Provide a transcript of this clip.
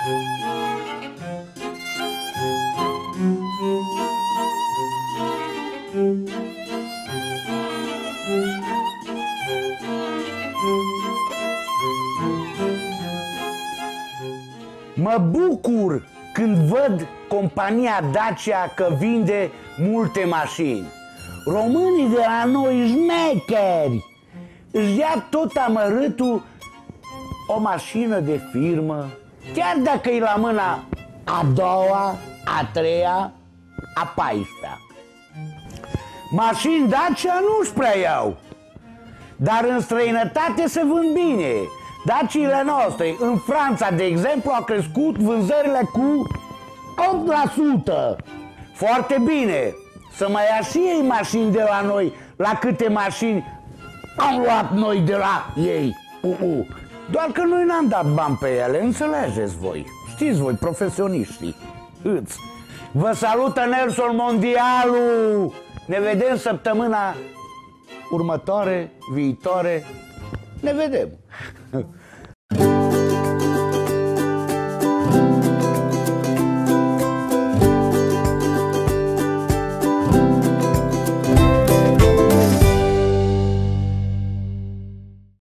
Mă bucur când văd compania Dacia că vinde multe mașini. Românii de la noi șmecheri își ia tot amărâtul o mașină de firmă, chiar dacă e la mâna a doua, a treia, a paisprezecea. Mașini Dacia nu-și prea iau, dar în străinătate se vând bine. Daciile noastre, în Franța, de exemplu, au crescut vânzările cu 8%. Foarte bine. Să mai ia și ei mașini de la noi. La câte mașini am luat noi de la ei. Uh -uh. Doar că noi n-am dat bani pe ele, înțelegeți voi. Știți voi, profesioniștii. Îți. Vă salută Nelson Mondialu! Ne vedem săptămâna următoare, viitoare. Ne vedem.